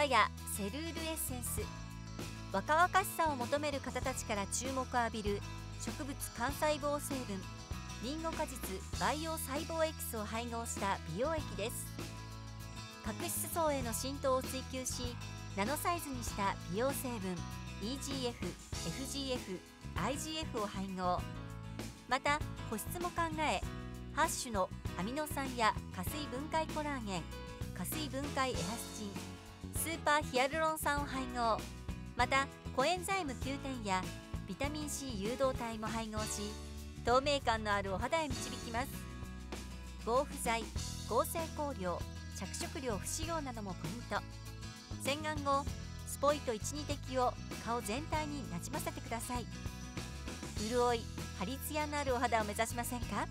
さやセルールエッセンス。若々しさを求める方たちから注目を浴びる植物幹細胞成分。リンゴ果実培養細胞エキスを配合した美容液です。角質層への浸透を追求しナノサイズにした美容成分 EGF、FGF、IGF を配合。また保湿も考え8種のアミノ酸や加水分解コラーゲン加水分解エラスチンスーパーヒアルロン酸を配合。またコエンザイム9点やビタミン C 誘導体も配合し透明感のあるお肌へ導きます。防腐剤合成香料着色料不使用などもポイント。洗顔後スポイト12滴を顔全体になじませてください。潤い張りツヤのあるお肌を目指しませんか？